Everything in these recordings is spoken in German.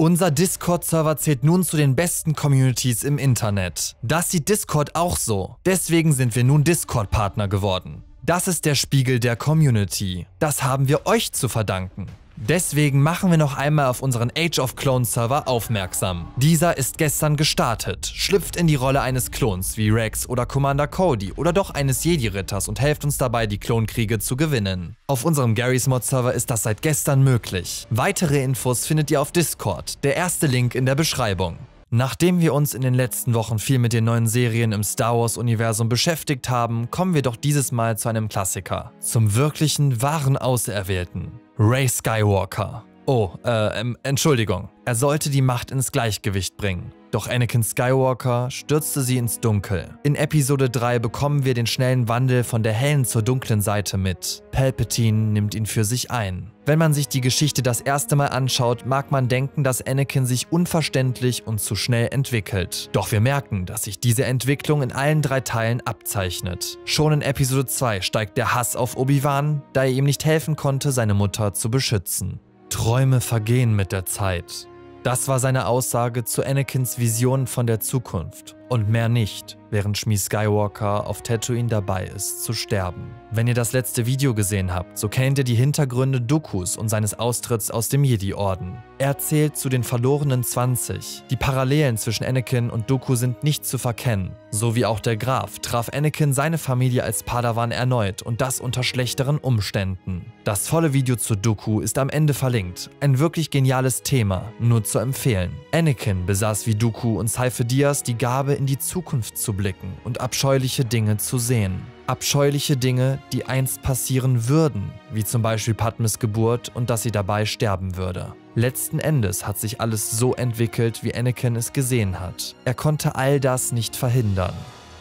Unser Discord-Server zählt nun zu den besten Communities im Internet. Das sieht Discord auch so. Deswegen sind wir nun Discord-Partner geworden. Das ist der Spiegel der Community. Das haben wir euch zu verdanken. Deswegen machen wir noch einmal auf unseren Age of Clones Server aufmerksam. Dieser ist gestern gestartet, schlüpft in die Rolle eines Klons wie Rex oder Commander Cody oder doch eines Jedi-Ritters und helft uns dabei, die Klonkriege zu gewinnen. Auf unserem Garry's Mod Server ist das seit gestern möglich. Weitere Infos findet ihr auf Discord, der erste Link in der Beschreibung. Nachdem wir uns in den letzten Wochen viel mit den neuen Serien im Star Wars-Universum beschäftigt haben, kommen wir doch dieses Mal zu einem Klassiker. Zum wirklichen, wahren Auserwählten. Ray Skywalker. Oh, äh, ähm, Entschuldigung. Er sollte die Macht ins Gleichgewicht bringen. Doch Anakin Skywalker stürzte sie ins Dunkel. In Episode 3 bekommen wir den schnellen Wandel von der hellen zur dunklen Seite mit. Palpatine nimmt ihn für sich ein. Wenn man sich die Geschichte das erste Mal anschaut, mag man denken, dass Anakin sich unverständlich und zu schnell entwickelt. Doch wir merken, dass sich diese Entwicklung in allen drei Teilen abzeichnet. Schon in Episode 2 steigt der Hass auf Obi-Wan, da er ihm nicht helfen konnte, seine Mutter zu beschützen. Träume vergehen mit der Zeit. Das war seine Aussage zu Anakins Vision von der Zukunft und mehr nicht während Shmi Skywalker auf Tatooine dabei ist, zu sterben. Wenn ihr das letzte Video gesehen habt, so kennt ihr die Hintergründe Dokus und seines Austritts aus dem Jedi-Orden. Er zählt zu den verlorenen 20. Die Parallelen zwischen Anakin und Doku sind nicht zu verkennen. So wie auch der Graf traf Anakin seine Familie als Padawan erneut und das unter schlechteren Umständen. Das volle Video zu Doku ist am Ende verlinkt. Ein wirklich geniales Thema, nur zu empfehlen. Anakin besaß wie Doku und Seife Diaz die Gabe, in die Zukunft zu blicken und abscheuliche Dinge zu sehen. Abscheuliche Dinge, die einst passieren würden, wie zum Beispiel Padmes Geburt und dass sie dabei sterben würde. Letzten Endes hat sich alles so entwickelt, wie Anakin es gesehen hat. Er konnte all das nicht verhindern.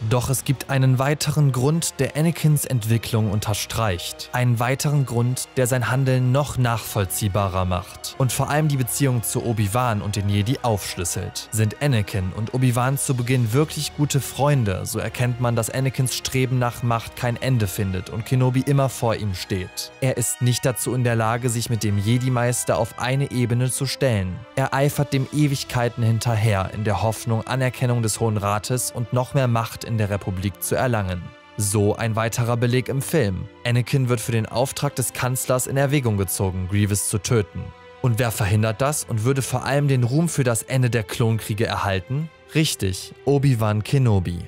Doch es gibt einen weiteren Grund, der Anakins Entwicklung unterstreicht. Einen weiteren Grund, der sein Handeln noch nachvollziehbarer macht. Und vor allem die Beziehung zu Obi-Wan und den Jedi aufschlüsselt. Sind Anakin und Obi-Wan zu Beginn wirklich gute Freunde, so erkennt man, dass Anakins Streben nach Macht kein Ende findet und Kenobi immer vor ihm steht. Er ist nicht dazu in der Lage, sich mit dem Jedi-Meister auf eine Ebene zu stellen. Er eifert dem Ewigkeiten hinterher, in der Hoffnung, Anerkennung des Hohen Rates und noch mehr Macht in der Republik zu erlangen. So ein weiterer Beleg im Film. Anakin wird für den Auftrag des Kanzlers in Erwägung gezogen, Grievous zu töten. Und wer verhindert das und würde vor allem den Ruhm für das Ende der Klonkriege erhalten? Richtig, Obi-Wan Kenobi.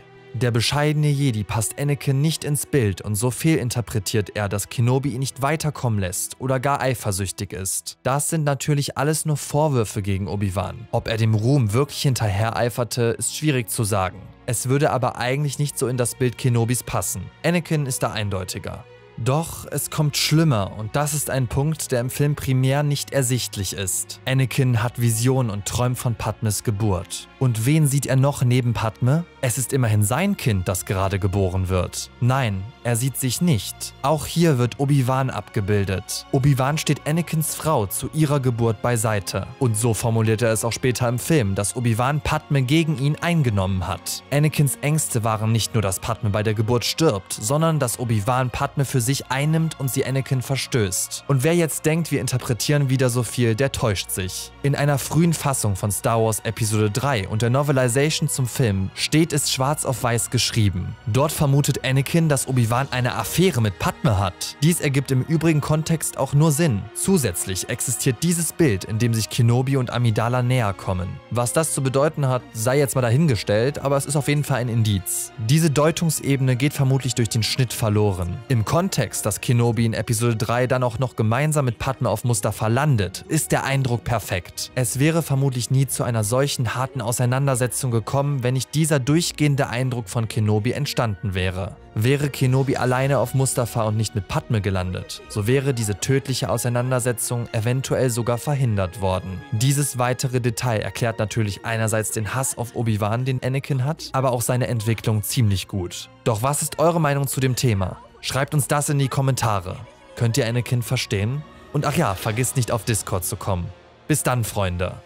Der bescheidene Jedi passt Anakin nicht ins Bild und so fehlinterpretiert er, dass Kenobi ihn nicht weiterkommen lässt oder gar eifersüchtig ist. Das sind natürlich alles nur Vorwürfe gegen Obi-Wan. Ob er dem Ruhm wirklich hinterhereiferte, ist schwierig zu sagen. Es würde aber eigentlich nicht so in das Bild Kenobis passen. Anakin ist da eindeutiger. Doch es kommt schlimmer und das ist ein Punkt, der im Film primär nicht ersichtlich ist. Anakin hat Visionen und träumt von Padmes Geburt. Und wen sieht er noch neben Padme? Es ist immerhin sein Kind, das gerade geboren wird. Nein, er sieht sich nicht. Auch hier wird Obi-Wan abgebildet. Obi-Wan steht Anakins Frau zu ihrer Geburt beiseite. Und so formuliert er es auch später im Film, dass Obi-Wan Padme gegen ihn eingenommen hat. Anakins Ängste waren nicht nur, dass Padme bei der Geburt stirbt, sondern dass Obi-Wan Padme für sich einnimmt und sie Anakin verstößt. Und wer jetzt denkt, wir interpretieren wieder so viel, der täuscht sich. In einer frühen Fassung von Star Wars Episode 3 und der Novelization zum Film steht es schwarz auf weiß geschrieben. Dort vermutet Anakin, dass Obi-Wan eine Affäre mit Padme hat. Dies ergibt im übrigen Kontext auch nur Sinn. Zusätzlich existiert dieses Bild, in dem sich Kenobi und Amidala näher kommen. Was das zu bedeuten hat, sei jetzt mal dahingestellt, aber es ist auf jeden Fall ein Indiz. Diese Deutungsebene geht vermutlich durch den Schnitt verloren. Im Kontext, dass Kenobi in Episode 3 dann auch noch gemeinsam mit Padme auf Mustafa landet, ist der Eindruck perfekt. Es wäre vermutlich nie zu einer solchen harten Auseinandersetzung gekommen, wenn nicht dieser durchgehende Eindruck von Kenobi entstanden wäre. Wäre Kenobi alleine auf Mustafa und nicht mit Padme gelandet, so wäre diese tödliche Auseinandersetzung eventuell sogar verhindert worden. Dieses weitere Detail erklärt natürlich einerseits den Hass auf Obi-Wan, den Anakin hat, aber auch seine Entwicklung ziemlich gut. Doch was ist eure Meinung zu dem Thema? Schreibt uns das in die Kommentare. Könnt ihr Anakin verstehen? Und ach ja, vergisst nicht auf Discord zu kommen. Bis dann, Freunde.